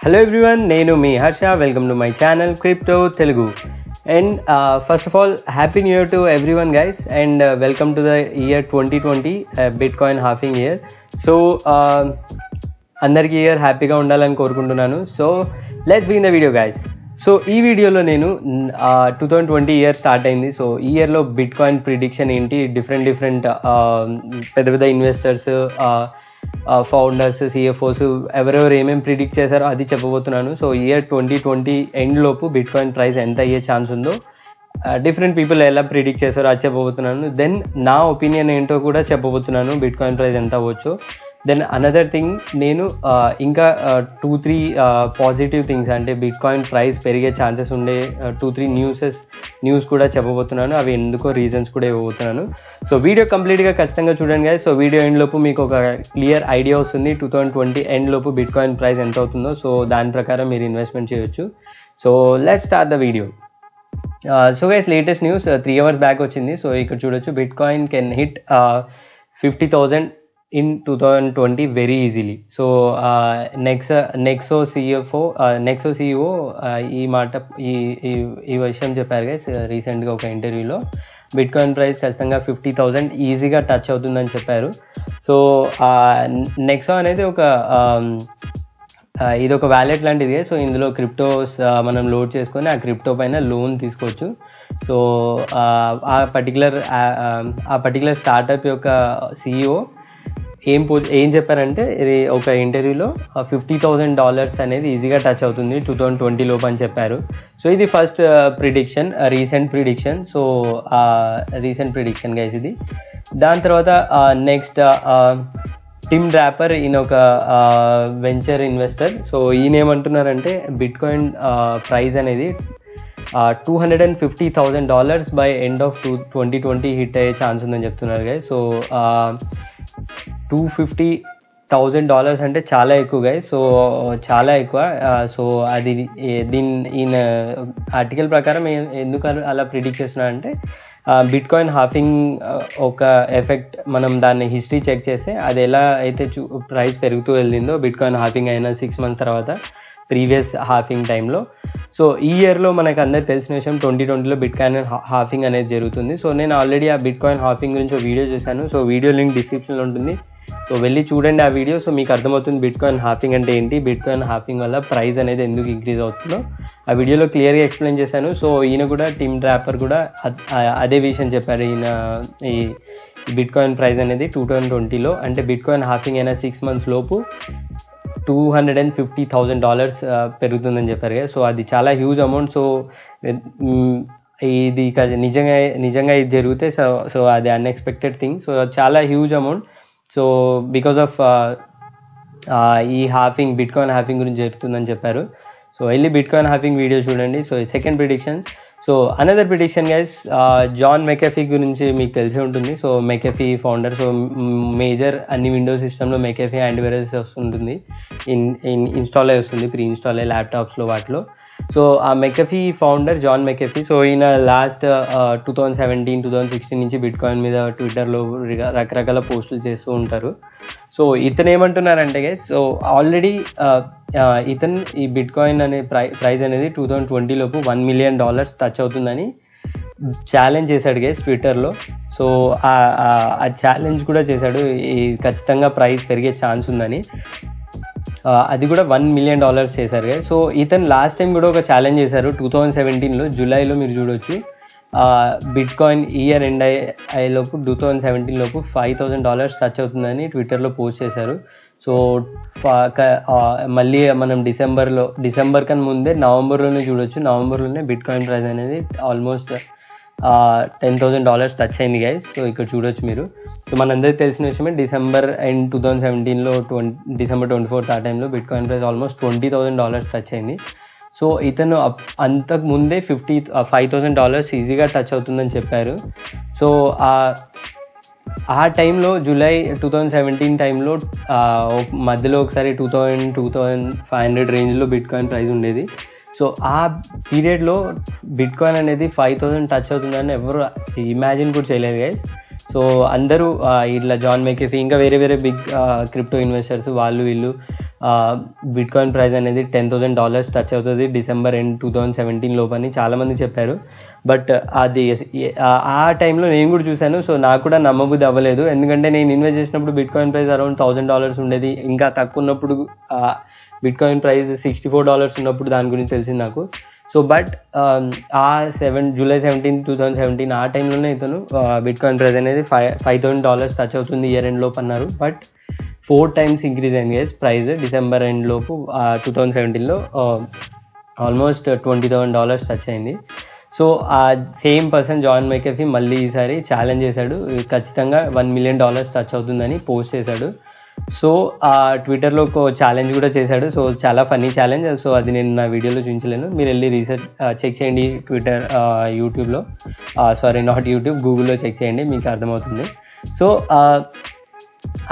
Hello everyone నేను మీ Harsha. Welcome to my channel crypto Telugu and first of all happy new year to everyone guys and welcome to the year twenty twenty bitcoin halving year so అందరికీ year హ్యాపీగా ఉండాలని కోరుకుంటున్నాను. So let's be in the video guys so ఈ వీడియోలో నేను two thousand twenty year start అయింది. So ఈ ఇయర్లో బిట్ కాయిన్ ప్రిడిక్షన్ ఏంటి? డిఫరెంట్ డిఫరెంట్ పెద్ద పెద్ద ఇన్వెస్టర్స్ ఫౌండర్స్ సిఎఫ్ఓస్ ఎవరెవరు ఏమేమి ప్రిడిక్ట్ చేశారో అది చెప్పబోతున్నాను. So year twenty twenty end లోపు బిట్ కాయిన్ ప్రైస్ ఎంత అయ్యే ఛాన్స్ ఉందో డిఫరెంట్ పీపుల్ ఎలా ప్రిడిక్ట్ చేశారో అది చెప్పబోతున్నాను. దెన్ నా ఒపీనియన్ ఏంటో కూడా చెప్పబోతున్నాను బిట్ కాయిన్ ప్రైస్ ఎంత అవ్వచ్చు. దెన్ అనదర్ థింగ్ నేను ఇంకా టూ త్రీ పాజిటివ్ థింగ్స్ అంటే బిట్ కాయిన్ ప్రైస్ పెరిగే ఛాన్సెస్ ఉండే టూ త్రీ న్యూసెస్ న్యూస్ కూడా చెప్పబోతున్నాను. అవి ఎందుకో రీజన్స్ కూడా ఇవ్వబోతున్నాను. సో వీడియో కంప్లీట్గా ఖచ్చితంగా చూడండి కదా సో వీడియో ఎండ్ లోపు మీకు ఒక క్లియర్ ఐడియా వస్తుంది. టూ థౌజండ్ ట్వంటీ ఎండ్ లోపు బిట్ కాయిన్ ప్రైస్ ఎంత అవుతుందో. సో దాని ప్రకారం మీరు ఇన్వెస్ట్మెంట్ చేయొచ్చు. So let start the video so guys latest news three hours back వచ్చింది. సో ఇక్కడ చూడొచ్చు. Bitcoin can hit fifty thousand in two thousand twenty very easily so next Nexo CFO Nexo CEO ఈ మాట ఈ ఈ విషయం చెప్పారు గైస్ రీసెంట్గా uh, ఒక ఇంటర్వ్యూలో బిట్ కాయిన్ ప్రైస్ ఖచ్చితంగా ఫిఫ్టీ థౌజండ్ ఈజీగా టచ్ అవుతుందని చెప్పారు. సో నెక్సో అనేది ఒక um, ఇది ఒక వ్యాలెట్ లాంటిది సో ఇందులో క్రిప్టోస్ మనం లోడ్ చేసుకొని ఆ క్రిప్టో పైన లోన్ తీసుకోవచ్చు. సో ఆ పర్టికులర్ ఆ పర్టికులర్ స్టార్టప్ యొక్క సిఇఓ ఏం పో ఏం చెప్పారంటే ఒక ఇంటర్వ్యూలో ఫిఫ్టీ థౌజండ్ డాలర్స్ అనేది ఈజీగా టచ్ అవుతుంది టూ థౌజండ్ ట్వంటీ లోపు అని చెప్పారు. సో ఇది first prediction recent prediction so recent prediction guys ఇది. దాని తర్వాత నెక్స్ట్ టిమ్ ర్యాపర్ ఈయన ఒక వెంచర్ ఇన్వెస్టర్ సో ఈయన ఏమంటున్నారంటే బిట్ కాయిన్ ప్రైస్ అనేది two hundred and fifty thousand dollars by end of two twenty twenty hit అయ్యే ఛాన్స్ ఉందని చెప్తున్నారు guy so two fifty thousand dollars అంటే చాలా ఎక్కువగా సో చాలా ఎక్కువ. సో అది దీని ఈయన ఆర్టికల్ ప్రకారం ఎందుకు అలా ప్రిడిక్ట్ చేస్తున్నారంటే బిట్ కాయిన్ హాఫింగ్ ఒక ఎఫెక్ట్ మనం దాన్ని హిస్టరీ చెక్ చేస్తే అది ఎలా అయితే చూ ప్రైస్ పెరుగుతూ వెళ్ళిందో బిట్ కాయిన్ హాఫింగ్ అయిన సిక్స్ మంత్స్ తర్వాత ప్రీవియస్ హాఫింగ్ టైంలో సో ఈ ఇయర్లో మనకు అందరికి తెలిసిన విషయం ట్వంటీ ట్వంటీలో బిట్ కాయిన్ హాఫింగ్ అనేది జరుగుతుంది. సో నేను ఆల్రెడీ ఆ బిట్ కాయిన్ హాఫింగ్ గురించి వీడియో చేశాను. సో వీడియో లింక్ డిస్క్రిప్షన్లో ఉంటుంది. సో వెళ్ళి చూడండి ఆ వీడియో సో మీకు అర్థమవుతుంది బిట్ కాయిన్ హాఫింగ్ అంటే ఏంటి? బిట్ కాయిన్ హాఫింగ్ వల్ల ప్రైస్ అనేది ఎందుకు ఇంక్రీజ్ అవుతుందో. ఆ వీడియోలో క్లియర్గా ఎక్స్ప్లెయిన్ చేశాను. సో ఈయన కూడా టీమ్ డ్రాపర్ కూడా అదే విషయం చెప్పారు. ఈయన ఈ బిట్ కాయిన్ ప్రైస్ అనేది టూ థౌజండ్ ట్వంటీలో అంటే బిట్ కాయిన్ హాఫింగ్ అయిన సిక్స్ మంత్స్ లోపు two hundred and fifty thousand dollars పెరుగుతుందని చెప్పారు కదా. సో అది చాలా హ్యూజ్ అమౌంట్ సో ఇది నిజంగా నిజంగా ఇది జరిగితే సో సో అది అన్ఎక్స్పెక్టెడ్ థింగ్ సో చాలా huge amount so because of ఈ హాఫింగ్ బిట్ కాయిన్ హాఫింగ్ గురించి జరుగుతుందని చెప్పారు. సో వెళ్ళి బిట్ కాయిన్ హాఫింగ్ వీడియో చూడండి so second prediction so another prediction guys John McAfee గురించి మీకు తెలిసి ఉంటుంది. So McAfee founder so major అన్ని విండోస్ సిస్టంలో మెకెఫీ యాంటీవైరస్ వస్తుంటుంది. ఇన్ ఇన్ ఇన్స్టాల్ అయి వస్తుంది ప్రీ ఇన్స్టాల్ అయ్యే ల్యాప్టాప్స్లో వాటిలో. సో ఆ McAfee founder John McAfee so ఈయన last two thousand seventeen two thousand sixteen నుంచి బిట్ కాయిన్ మీద ట్విట్టర్లో రకరకాల పోస్టులు చేస్తూ ఉంటారు. సో ఇతను ఏమంటున్నారంటే గైస్ సో ఆల్రెడీ ఇతను ఈ బిట్ కాయిన్ అనే ప్రై ప్రైస్ అనేది టూ థౌజండ్ ట్వంటీ లోపు వన్ మిలియన్ డాలర్స్ టచ్ అవుతుందని ఛాలెంజ్ చేశాడు గైస్ ట్విట్టర్లో సో ఆ ఛాలెంజ్ కూడా చేశాడు. ఈ ఖచ్చితంగా ప్రైస్ పెరిగే ఛాన్స్ ఉందని. అది కూడా వన్ మిలియన్ డాలర్స్ చేశారు సో ఇతను లాస్ట్ టైం కూడా ఒక ఛాలెంజ్ చేశారు టూ థౌజండ్ సెవెంటీన్లో జూలైలో మీరు చూడొచ్చు. బిట్ కాయిన్ ఇయర్ ఎండ్ అయ్యేలోపు టూ థౌజండ్ సెవెంటీన్ లోపు ఫైవ్ థౌజండ్ డాలర్స్ టచ్ అవుతుందని ట్విట్టర్లో పోస్ట్ చేశారు. సో మళ్ళీ మనం డిసెంబర్లో డిసెంబర్ కన్నా ముందే నవంబర్లోనే చూడొచ్చు. నవంబర్లోనే బిట్ కాయిన్ ప్రైస్ అనేది almost ten thousand dollars touch అయింది గైస్ సో ఇక్కడ చూడొచ్చు మీరు. సో మనందరికీ తెలిసిన విషయమే డిసెంబర్ అండ్ టూ థౌజండ్ సెవెంటీన్లో ట్వంటీ డిసెంబర్ ట్వంటీ ఫోర్త్ ఆ టైంలో bitcoin price almost twenty thousand dollars touch అయింది. సో ఇతను అంతకు ముందే ఫిఫ్టీ ఫైవ్ థౌసండ్ డాలర్స్ ఈజీగా టచ్ అవుతుందని చెప్పారు. సో ఆ టైంలో జూలై టూ థౌజండ్ సెవెంటీన్ టైంలో మధ్యలో ఒకసారి two thousand two thousand five hundred రేంజ్లో బిట్ కాయిన్ ప్రైస్ ఉండేది. సో ఆ పీరియడ్లో బిట్ కాయిన్ అనేది ఫైవ్ థౌసండ్ టచ్ అవుతుందని ఎవరు ఇమాజిన్ కూడా చేయలేదు గైస్. సో అందరూ ఇట్లా జాన్ మేకేఫీ ఇంకా వేరే వేరే బిగ్ క్రిప్టో ఇన్వెస్టర్స్ వాళ్ళు వీళ్ళు బిట్ కాయిన్ ప్రైస్ అనేది టెన్ థౌసండ్ డాలర్స్ టచ్ అవుతుంది December end two thousand seventeen లోపని చాలామంది చెప్పారు. బట్ అది ఆ- ఆ టైంలో నేను కూడా చూశాను సో నాకు కూడా నమ్మబుద్ధి అవ్వలేదు. ఎందుకంటే నేను ఇన్వెస్ట్ చేసినప్పుడు bitcoin price around thousand dollars ఉండేది. ఇంకా తక్కువ ఉన్నప్పుడు bitcoin price sixty four dollars ఉన్నప్పుడు దాని గురించి తెలిసింది నాకు. సో బట్ um, ఆ seven July seventeen two thousand seventeen ఆ టైంలోనే ఇతను బిట్ కాయిన్ ప్రైస్ అనేది five five thousand dollars touch అవుతుంది ఇయర్ ఎండ్ లోపు అన్నారు. బట్ ఫోర్ టైమ్స్ ఇంక్రీజ్ అయింది గేస్ ప్రైస్ డిసెంబర్ ఎండ్ లోపు టూ థౌజండ్ సెవెంటీన్లో almost twenty thousand dollars touch అయింది. సో ఆ సేమ్ పర్సన్ జాన్ మైకెఫీ మళ్ళీ ఈసారి ఛాలెంజ్ చేశాడు. ఖచ్చితంగా వన్ మిలియన్ డాలర్స్ టచ్ అవుతుందని పోస్ట్ చేశాడు. సో ఆ ట్విట్టర్లో ఒక ఛాలెంజ్ కూడా చేశాడు. సో చాలా ఫన్నీ ఛాలెంజ్ సో అది నేను నా వీడియోలో చూపించలేను. మీరు వెళ్ళి రీసెర్చ్ చెక్ చేయండి ట్విట్టర్ యూట్యూబ్లో సారీ నాట్ యూట్యూబ్ గూగుల్లో చెక్ చేయండి మీకు అర్థమవుతుంది. సో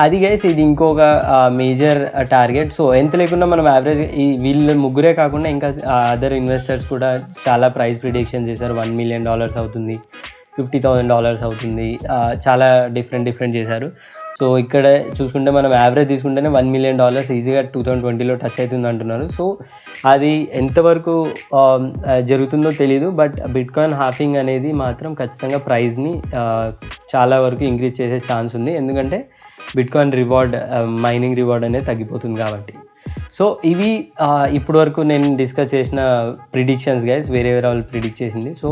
అది గైస్ ఇది ఇంకొక మేజర్ టార్గెట్ సో ఎంత లేకుండా మనం యావరేజ్ ఈ వీళ్ళు ముగ్గురే కాకుండా ఇంకా అదర్ ఇన్వెస్టర్స్ కూడా చాలా ప్రైస్ ప్రిడిక్షన్ చేశారు. వన్ మిలియన్ డాలర్స్ అవుతుంది ఫిఫ్టీ థౌసండ్ డాలర్స్ అవుతుంది. చాలా డిఫరెంట్ డిఫరెంట్ చేశారు. సో ఇక్కడ చూసుకుంటే మనం యావరేజ్ తీసుకుంటేనే వన్ మిలియన్ డాలర్స్ ఈజీగా టూ థౌజండ్ ట్వంటీలో టచ్ అవుతుంది అంటున్నారు. సో అది ఎంతవరకు um, జరుగుతుందో తెలియదు బట్ బిట్ కాయిన్ హాఫింగ్ అనేది మాత్రం ఖచ్చితంగా ప్రైస్ని చాలా వరకు ఇంక్రీజ్ చేసే ఛాన్స్ ఉంది. ఎందుకంటే bitcoin reward mining reward అనేది తగ్గిపోతుంది కాబట్టి. సో ఇవి ఆ, ఇప్పటి వరకు నేను డిస్కస్ చేసిన ప్రిడిక్షన్స్ గైస్ వేరే వేరే వాళ్ళు ప్రిడిక్ట్ చేసింది. సో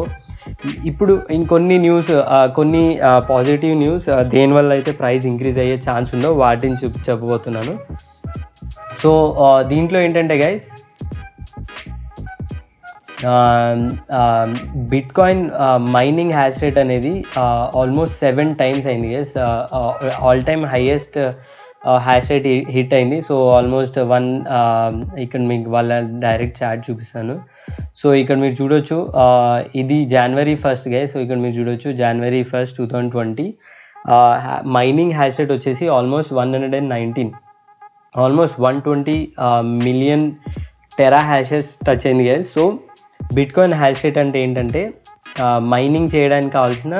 ఇప్పుడు ఇంకొన్ని న్యూస్ కొన్ని పాజిటివ్ న్యూస్ దేనివల్ల అయితే ప్రైస్ ఇంక్రీజ్ అయ్యే ఛాన్స్ ఉందో వాటిని చెప్ చెప్పబోతున్నాను. సో దీంట్లో ఏంటంటే guys bitcoin mining hash rate అనేది ఆల్మోస్ట్ సెవెన్ టైమ్స్ అయింది guys all time highest hash rate hit అయింది. సో ఆల్మోస్ట్ వన్ ఇక్కడ మీకు వాళ్ళ డైరెక్ట్ చాట్ చూపిస్తాను. సో ఇక్కడ మీరు చూడొచ్చు ఇది జనవరి ఫస్ట్ గే సో ఇక్కడ మీరు చూడొచ్చు January first two thousand twenty mining hash rate వచ్చేసి almost one hundred and nineteen almost one twenty million tera hashes touch అయింది guys so bitcoin hash rate అంటే ఏంటంటే మైనింగ్ చేయడానికి కావాల్సిన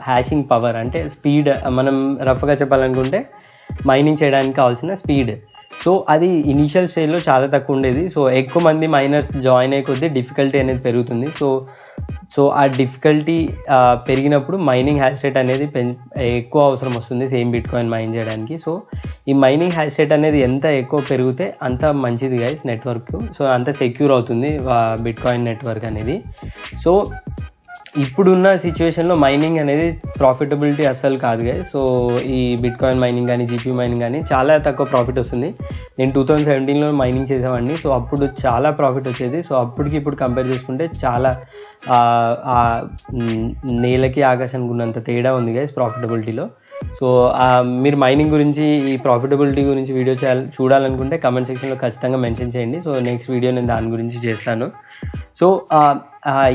హ్యాషింగ్ పవర్ అంటే స్పీడ్ మనం రఫ్గా చెప్పాలనుకుంటే మైనింగ్ చేయడానికి కావాల్సిన స్పీడ్ సో అది ఇనిషియల్ స్టేజ్లో చాలా తక్కువ ఉండేది. సో ఎక్కువ మంది మైనర్స్ జాయిన్ అయ్యే కొద్దీ డిఫికల్టీ అనేది పెరుగుతుంది. సో సో ఆ డిఫికల్టీ పెరిగినప్పుడు మైనింగ్ హ్యాష్ రేట్ అనేది పెం- ఎక్కువ అవసరం వస్తుంది సేమ్ బిట్ కాయిన్ మైన్ చేయడానికి. సో ఈ మైనింగ్ హ్యాష్ రేట్ అనేది ఎంత ఎక్కువ పెరిగితే అంత మంచిది గైస్ నెట్వర్క్ సో అంత సెక్యూర్ అవుతుంది బిట్ కాయిన్ నెట్వర్క్ అనేది. సో ఇప్పుడున్న సిచ్యువేషన్లో మైనింగ్ అనేది ప్రాఫిటబిలిటీ అస్సలు కాదు గైస్ సో ఈ బిట్ కాయిన్ మైనింగ్ కానీ జీపీ మైనింగ్ కానీ చాలా తక్కువ ప్రాఫిట్ వస్తుంది. నేను టూ థౌజండ్ సెవెంటీన్లో మైనింగ్ చేసేవాడిని. సో అప్పుడు చాలా ప్రాఫిట్ వచ్చేది. సో అప్పటికి ఇప్పుడు కంపేర్ చేసుకుంటే చాలా ఆ, నేలకి ఆకాశానికి ఉన్నంత తేడా ఉంది గైస్ ప్రాఫిటబిలిటీలో సో మీరు మైనింగ్ గురించి ఈ ప్రాఫిటబిలిటీ గురించి వీడియో చేయాలి చూడాలనుకుంటే కమెంట్ సెక్షన్లో ఖచ్చితంగా మెన్షన్ చేయండి. సో నెక్స్ట్ వీడియో నేను దాని గురించి చేస్తాను. సో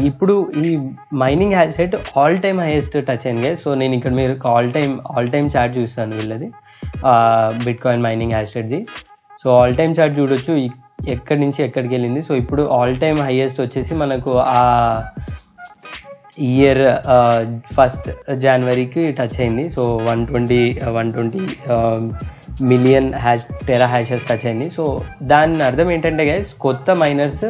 ఇప్పుడు ఈ mining hash all time highest touch అయింది సో నేను ఇక్కడ మీరు all time all time chart చూస్తాను వీళ్ళది. Bitcoin mining hash so all time chart చూడొచ్చు. ఎక్కడి నుంచి ఎక్కడికి వెళ్ళింది? సో ఇప్పుడు ఆల్ టైమ్ హైయెస్ట్ వచ్చేసి మనకు ఆ ఇయర్ ఫస్ట్ జనవరికి టచ్ అయింది. So one twenty one twenty million hash tera hashes touch అయింది. సో దాని అర్థం ఏంటంటే గైస్ కొత్త మైనర్స్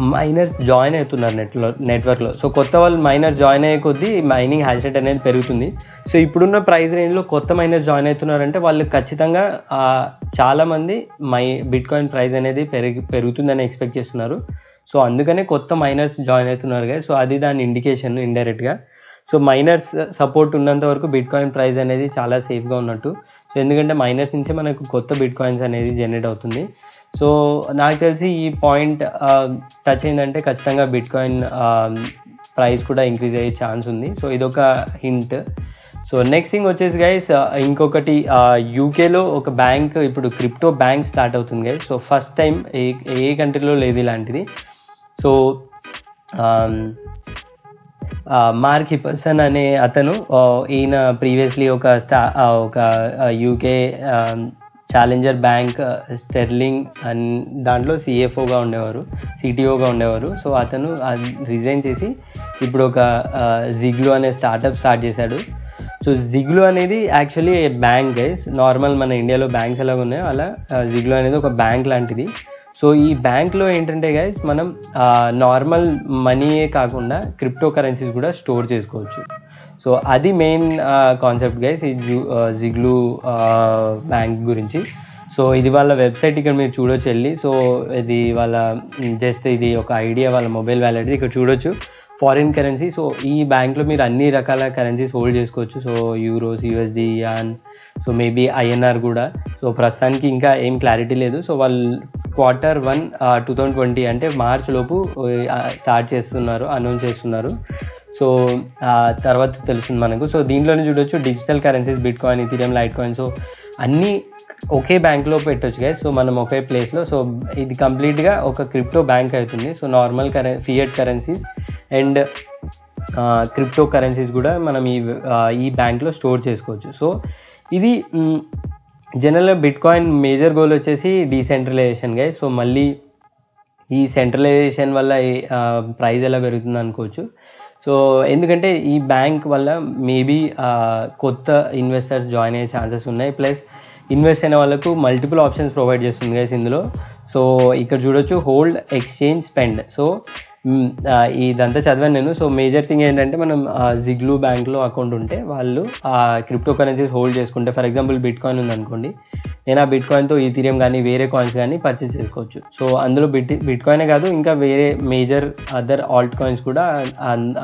మైనర్స్ జాయిన్ అవుతున్నారు నెట్లో నెట్వర్క్లో సో కొత్త వాళ్ళు మైనర్ జాయిన్ అయ్యే కొద్దీ మైనింగ్ హ్యాష్ అనేది పెరుగుతుంది. సో ఇప్పుడున్న ప్రైస్ రేంజ్లో కొత్త మైనర్స్ జాయిన్ అవుతున్నారంటే వాళ్ళు ఖచ్చితంగా చాలామంది మై బిట్ కాయిన్ ప్రైస్ అనేది పెరిగి పెరుగుతుందని ఎక్స్పెక్ట్ చేస్తున్నారు. సో అందుకనే కొత్త మైనర్స్ జాయిన్ అవుతున్నారు కదా సో అది దాని ఇండికేషన్ ఇండైరెక్ట్గా సో మైనర్స్ సపోర్ట్ ఉన్నంత వరకు బిట్ కాయిన్ ప్రైస్ అనేది చాలా సేఫ్గా ఉన్నట్టు. సో ఎందుకంటే మైనర్స్ నుంచే మనకు కొత్త బిట్ కాయిన్స్ అనేది జనరేట్ అవుతుంది. సో నాకు తెలిసి ఈ పాయింట్ టచ్ అయిందంటే ఖచ్చితంగా బిట్ కాయిన్ ప్రైస్ కూడా ఇంక్రీజ్ అయ్యే ఛాన్స్ ఉంది. సో ఇదొక హింట్ సో నెక్స్ట్ థింగ్ వచ్చేసి గైస్ ఇంకొకటి యూకేలో ఒక బ్యాంక్ ఇప్పుడు క్రిప్టో బ్యాంక్ స్టార్ట్ అవుతుంది గైస్ సో ఫస్ట్ టైం ఏ ఏ కంట్రీలో లేదు ఇలాంటిది. సో మార్క్ హిపర్సన్ అనే అతను ఈయన ప్రీవియస్లీ ఒక స్టా ఒక UK challenger bank Sterling and దాంట్లో సిఎఫ్ఓగా ఉండేవారు సిటిఓగా ఉండేవారు. సో అతను రిజైన్ చేసి ఇప్పుడు ఒక జిగ్లు అనే స్టార్టప్ స్టార్ట్ చేశాడు. సో జిగ్లు అనేది యాక్చువల్లీ బ్యాంక్ గైస్ నార్మల్ మన ఇండియాలో బ్యాంక్స్ ఎలాగ ఉన్నాయో అలా జిగ్లు అనేది ఒక బ్యాంక్ లాంటిది. సో ఈ బ్యాంక్లో ఏంటంటే గైస్ మనం నార్మల్ మనీయే కాకుండా క్రిప్టో కరెన్సీస్ కూడా స్టోర్ చేసుకోవచ్చు. సో అది మెయిన్ కాన్సెప్ట్ గైస్ ఈ జిగ్లు బ్యాంక్ గురించి. సో ఇది వాళ్ళ వెబ్సైట్ ఇక్కడ మీరు చూడొచ్చు వెళ్ళి. సో ఇది వాళ్ళ జస్ట్ ఇది ఒక ఐడియా వాళ్ళ మొబైల్ వ్యాలెట్ ఇక్కడ చూడొచ్చు. ఫారిన్ కరెన్సీ సో ఈ బ్యాంక్లో మీరు అన్ని రకాల కరెన్సీస్ హోల్డ్ చేసుకోవచ్చు. So euros USD yen so maybe INR కూడా. సో ప్రస్తుతానికి ఇంకా ఏం క్లారిటీ లేదు. సో వాళ్ళు quarter one two thousand twenty అంటే మార్చ్ లోపు uh, స్టార్ట్ చేస్తున్నారు అనౌన్స్ చేస్తున్నారు. సో uh, తర్వాత తెలుస్తుంది మనకు. సో దీంట్లోనే చూడొచ్చు digital currencies bitcoin Ethereum litecoin so అన్నీ ఒకే బ్యాంక్లో పెట్టొచ్చు గైస్ సో మనం ఒకే ప్లేస్లో సో ఇది కంప్లీట్గా ఒక క్రిప్టో బ్యాంక్ అవుతుంది. So normal current fiat currencies and crypto currencies కూడా మనం ఈ uh, ఈ బ్యాంక్లో స్టోర్ చేసుకోవచ్చు. సో ఇది జనరల్గా బిట్ కాయిన్ మేజర్ గోల్ వచ్చేసి డీసెంట్రలైజేషన్ గైస్ సో మళ్ళీ ఈ సెంట్రలైజేషన్ వల్ల ప్రైస్ ఎలా పెరుగుతుంది అనుకోవచ్చు. సో ఎందుకంటే ఈ బ్యాంక్ వల్ల మేబీ కొత్త ఇన్వెస్టర్స్ జాయిన్ అయ్యే ఛాన్సెస్ ఉన్నాయి. ప్లస్ ఇన్వెస్ట్ అయిన వాళ్ళకు మల్టిపుల్ ఆప్షన్స్ ప్రొవైడ్ చేస్తుంది గైస్ ఇందులో. సో ఇక్కడ చూడొచ్చు హోల్డ్ ఎక్స్చేంజ్ స్పెండ్ సో ఇదంతా చదివాను నేను. సో మేజర్ థింగ్ ఏంటంటే మనం జిగ్లూ బ్యాంక్లో అకౌంట్ ఉంటే వాళ్ళు క్రిప్టో కరెన్సీస్ హోల్డ్ చేసుకుంటే ఫర్ ఎగ్జాంపుల్ బిట్ కాయిన్ ఉందనుకోండి నేను ఆ బిట్ కాయిన్తో ఈథీరియం కానీ వేరే కాయిన్స్ కానీ పర్చేస్ చేసుకోవచ్చు. సో అందులో బిట్ బిట్ కాయినే కాదు ఇంకా వేరే మేజర్ అదర్ ఆల్ట్ కాయిన్స్ కూడా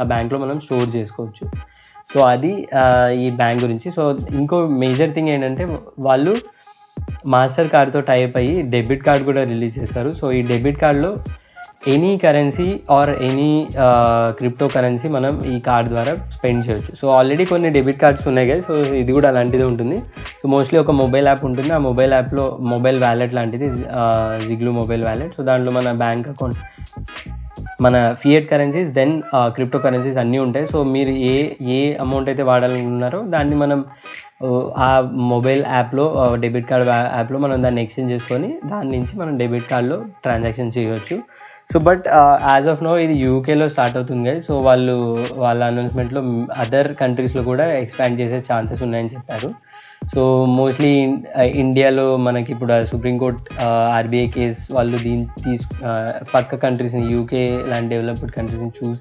ఆ బ్యాంక్లో మనం స్టోర్ చేసుకోవచ్చు. సో అది ఈ బ్యాంక్ గురించి. సో ఇంకో మేజర్ థింగ్ ఏంటంటే వాళ్ళు మాస్టర్ కార్డ్తో టైప్ అయ్యి డెబిట్ కార్డ్ కూడా రిలీజ్ చేస్తారు. సో ఈ డెబిట్ కార్డ్లో any currency or any crypto currency మనం ఈ కార్డ్ ద్వారా స్పెండ్ చేయొచ్చు. సో ఆల్రెడీ కొన్ని డెబిట్ కార్డ్స్ ఉన్నాయి కదా సో ఇది కూడా అలాంటిది ఉంటుంది. సో మోస్ట్లీ ఒక మొబైల్ యాప్ ఉంటుంది. ఆ మొబైల్ యాప్లో మొబైల్ వ్యాలెట్ లాంటిది జిగ్లు మొబైల్ వ్యాలెట్ సో దాంట్లో మన బ్యాంక్ అకౌంట్ మన fiat currencies then crypto currencies అన్నీ ఉంటాయి. సో మీరు ఏ ఏ అమౌంట్ అయితే వాడాలనుకున్నారో దాన్ని మనం ఆ మొబైల్ యాప్లో డెబిట్ కార్డ్ యాప్లో మనం దాన్ని ఎక్స్చేంజ్ చేసుకొని దాని నుంచి మనం డెబిట్ కార్డ్లో ట్రాన్సాక్షన్ చేయవచ్చు so but as of now ఇది యూకేలో స్టార్ట్ అవుతుంది సో వాళ్ళు వాళ్ళ అనౌన్స్మెంట్లో అదర్ కంట్రీస్లో కూడా ఎక్స్పాండ్ చేసే ఛాన్సెస్ ఉన్నాయని చెప్పారు. సో మోస్ట్లీ ఇండియాలో మనకి ఇప్పుడు సుప్రీంకోర్ట్ ఆర్బీఐ కేస్ వాళ్ళు దీన్ని తీసు uh, పక్క కంట్రీస్ని యూకే లాంటి డెవలప్డ్ కంట్రీస్ని చూసి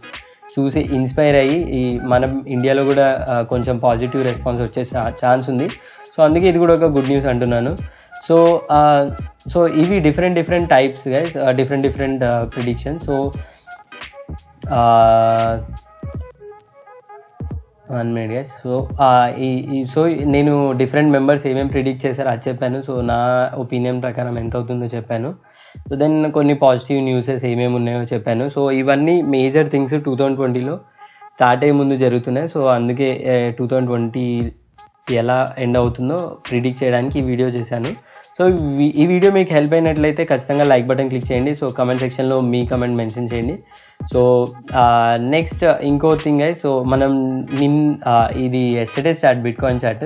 చూసి ఇన్స్పైర్ అయ్యి ఈ మనం ఇండియాలో కూడా uh, కొంచెం పాజిటివ్ రెస్పాన్స్ వచ్చే ఛాన్స్ ఉంది. సో అందుకే ఇది కూడా ఒక గుడ్ న్యూస్ అంటున్నాను. సో uh, సో ఇవి different different types guys different different prediction so one minute guys so ఈ సో నేను డిఫరెంట్ మెంబర్స్ ఏమేమి ప్రిడిక్ట్ చేశారో అది చెప్పాను. సో నా ఒపీనియన్ ప్రకారం ఎంత అవుతుందో చెప్పాను. సో దెన్ కొన్ని పాజిటివ్ న్యూసెస్ ఏమేమి ఉన్నాయో చెప్పాను. సో ఇవన్నీ మేజర్ థింగ్స్ టూ థౌజండ్ ట్వంటీలో స్టార్ట్ అయ్యే ముందు జరుగుతున్నాయి. సో అందుకే టూ థౌజండ్ ట్వంటీ ఎలా ఎండ్ అవుతుందో ప్రిడిక్ట్ చేయడానికి ఈ వీడియో చేశాను. సో ఈ వీడియో మీకు హెల్ప్ అయినట్లయితే ఖచ్చితంగా లైక్ బటన్ క్లిక్ చేయండి. సో కమెంట్ సెక్షన్లో మీ కమెంట్ మెన్షన్ చేయండి. సో నెక్స్ట్ uh, ఇంకో థింగ్ అయి సో మనం నిన్ ఇది yesterday chat bitcoin chat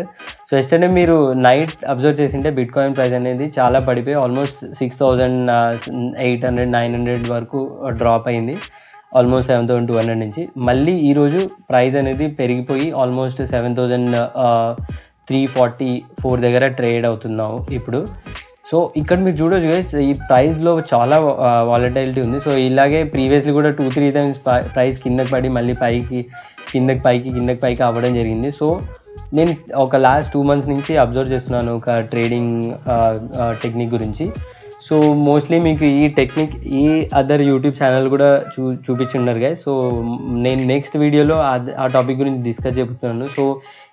so yesterday మీరు నైట్ అబ్జర్వ్ చేసింటే బిట్ కాయిన్ ప్రైస్ అనేది చాలా పడిపోయి almost six thousand eight hundred nine hundred వరకు డ్రాప్ అయింది. Almost seven thousand two hundred నుంచి. మళ్ళీ ఈరోజు ప్రైస్ అనేది పెరిగిపోయి almost seven thousand three forty four దగ్గర ట్రేడ్ అవుతున్నావు ఇప్పుడు. సో ఇక్కడ మీరు చూడొచ్చు గైస్ ఈ ప్రైస్లో చాలా వాలటైలిటీ ఉంది. సో ఇలాగే ప్రీవియస్లీ కూడా టూ త్రీ టైమ్స్ ప్రైస్ కిందకి పడి మళ్ళీ పైకి కిందకి పైకి కిందకి పైకి అవ్వడం జరిగింది. సో నేను ఒక లాస్ట్ టూ మంత్స్ నుంచి అబ్జర్వ్ చేస్తున్నాను ఒక ట్రేడింగ్ టెక్నిక్ గురించి. సో మోస్ట్లీ మీకు ఈ టెక్నిక్ ఈ అదర్ యూట్యూబ్ ఛానల్ కూడా చూ చూపించున్నారు గా సో నేను నెక్స్ట్ వీడియోలో ఆ టాపిక్ గురించి డిస్కస్ చెబుతున్నాను సో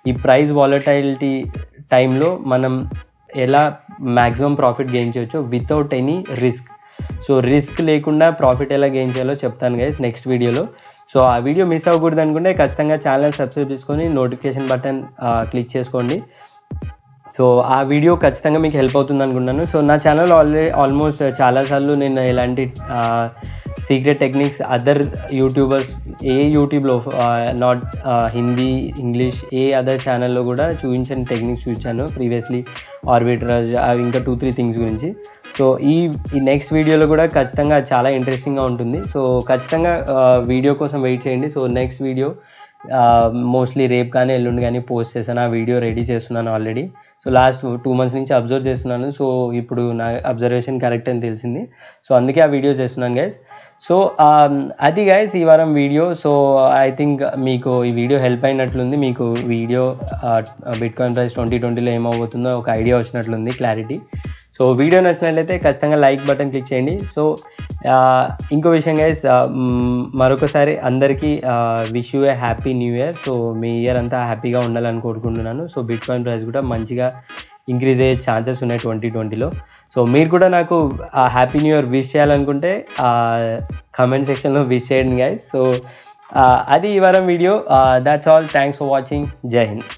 ఈ ప్రైస్ వాలటైలిటీ టైంలో మనం ఎలా మ్యాక్సిమం ప్రాఫిట్ గెయిన్ చేయొచ్చు without any risk so risk లేకుండా ప్రాఫిట్ ఎలా గెయిన్ చేయాలో చెప్తాను గైస్ నెక్స్ట్ వీడియోలో సో ఆ వీడియో మిస్ అవ్వకూడదు అనుకుంటే ఖచ్చితంగా ఛానల్ సబ్స్క్రైబ్ చేసుకొని నోటిఫికేషన్ బటన్ క్లిక్ చేసుకోండి. సో ఆ వీడియో ఖచ్చితంగా మీకు హెల్ప్ అవుతుంది అనుకుంటున్నాను. సో నా ఛానల్ ఆల్రెడీ ఆల్మోస్ట్ చాలాసార్లు నేను ఇలాంటి సీక్రెట్ టెక్నిక్స్ అదర్ యూట్యూబర్స్ ఏ యూట్యూబ్లో నాట్ హిందీ ఇంగ్లీష్ ఏ అదర్ ఛానల్లో కూడా చూపించిన టెక్నిక్స్ చూపించాను ప్రీవియస్లీ ఆర్బిట్రాజ్ uh, అవి ఇంకా టూ త్రీ థింగ్స్ గురించి. సో ఈ ఈ నెక్స్ట్ వీడియోలో కూడా ఖచ్చితంగా చాలా ఇంట్రెస్టింగ్గా ఉంటుంది. సో ఖచ్చితంగా uh, వీడియో కోసం వెయిట్ చేయండి. సో నెక్స్ట్ వీడియో మోస్ట్లీ రేపు కానీ ఎల్లుండి కానీ పోస్ట్ చేశాను. ఆ వీడియో రెడీ చేస్తున్నాను already so last two months నుంచి అబ్జర్వ్ చేస్తున్నాను. సో ఇప్పుడు నా అబ్జర్వేషన్ కరెక్ట్ అని తెలిసింది. సో అందుకే ఆ వీడియో చేస్తున్నాను గైస్ సో um, అది గైస్ ఈ వారం వీడియో సో ఐ థింక్ మీకు ఈ వీడియో హెల్ప్ అయినట్లుంది. మీకు video bitcoin price twenty ట్వంటీలో ఏమవుతుందో ఒక ఐడియా వచ్చినట్లుంది క్లారిటీ సో వీడియో నచ్చినట్లయితే ఖచ్చితంగా లైక్ బటన్ క్లిక్ చేయండి. సో ఇంకో విషయం గైస్ మరొకసారి అందరికీ wish you a happy new year so me year అంతా హ్యాపీగా ఉండాలని కోరుకుంటున్నాను. సో బిట్ కాయిన్ ప్రైస్ కూడా మంచిగా ఇంక్రీజ్ అయ్యే ఛాన్సెస్ ఉన్నాయి ట్వంటీ ట్వంటీలో సో మీరు కూడా నాకు హ్యాపీ న్యూ ఇయర్ విష్ చేయాలనుకుంటే కమెంట్ సెక్షన్లో విష్ చేయండి గైస్ సో అది ఈ వారం video that's all thanks for watching జై హింద్